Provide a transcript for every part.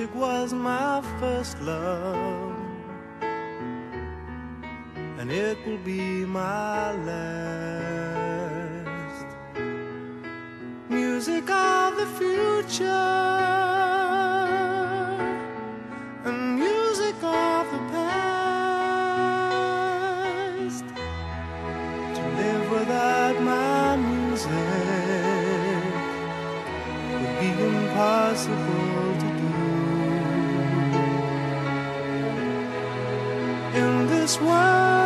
Music was my first love, and it will be my last. Music of the future, and music of the past. To live without my music would be impossible this world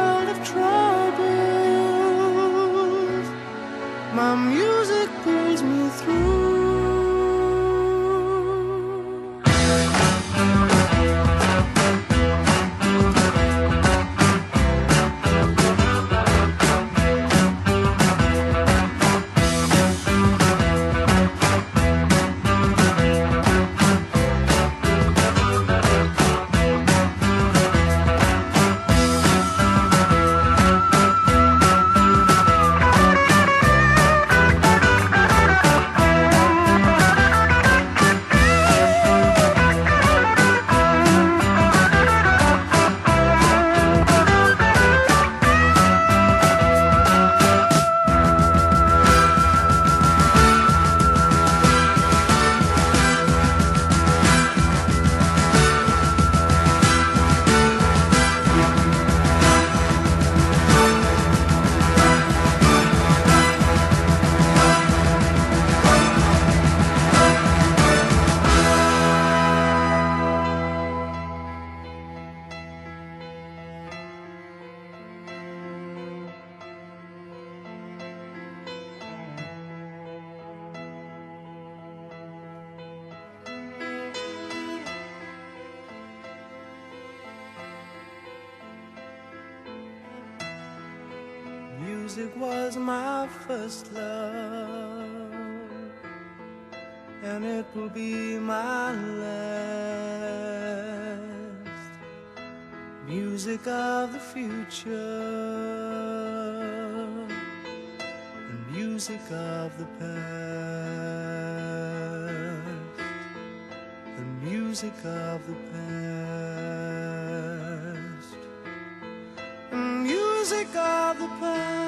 Music was my first love, and it will be my last. Music of the future, and music of the past, and music of the past. Music of the past